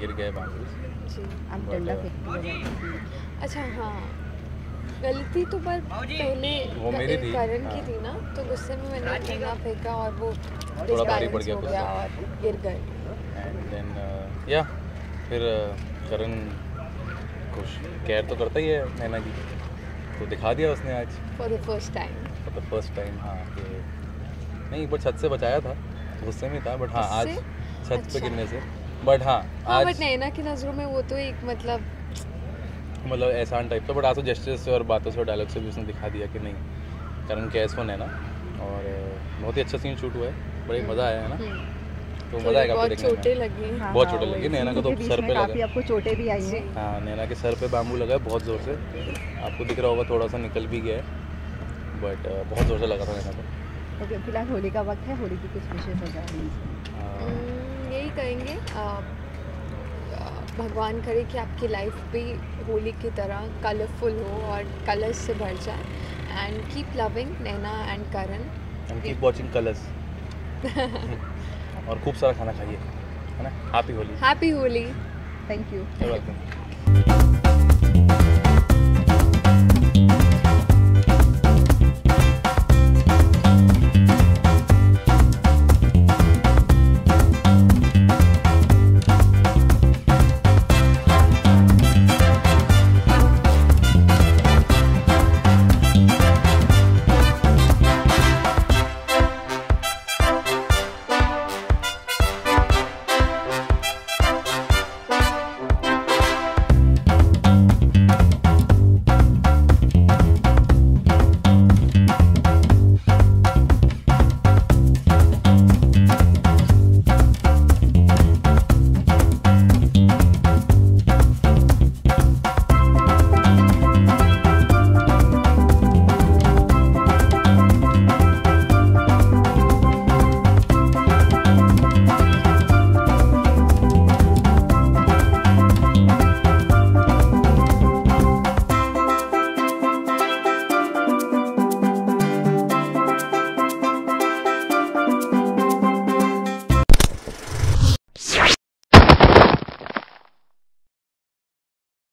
गिर गए बैम्बूज जी आप डंडा फेंक अच्छा हाँ गलती तो पर पहले वो मेरी थी, करण की हाँ। थी ना तो गुस्से में मैंने डंडा फेंका और वो थोड़ा भारी पड़ गया गया और गिर गए। एंड देन या फिर uh, करण कुछ केयर तो करता ही है नैना की तो दिखा दिया उसने आज। For the first time for the first time हाँ कि नहीं एक बार छत से बचाया था। गुस्से में था बट हाँ आज छत पे अच्छा। गिरने से। बट हाँ हाँ आज बट नैना की नज़रों में वो तो एक मतलब मतलब एहसान टाइप का बट आज तो जेस्टर्स से और बातों से और डायलॉग से भी उसने दिखा दिया कि नहीं। करण कैस फ़ोन है ना? और बहुत ही अच्छा सीन शूट हुआ है बड़ी मज़ा आया है ना? हम्म, तो मज़ा आएगा आपको बहुत देखने चोटें लगी हाँ, बहुत चोटें। लगी, नैना को तो सर पे लगा। काफ़ी आपको चोटें भी आई हैं। हाँ नैना के सर पे बाम्बू लगा है बहुत ज़ोर से। आपको दिख रहा होगा थोड़ा सा निकल भी गया है बट बहुत ज़ोर से लगा था नैना को। ओके फ़िलहाल होली का वक्त है होली की कुछ विशेष हो यही कहेंगे भगवान करे कि आपकी लाइफ भी होली की तरह कलरफुल हो और कलर्स से भर जाए। And keep loving Naina and Karan and keep watching Colors और खूब सारा खाना खाइए है ना? Happy Holi. Happy Holi. Thank you welcome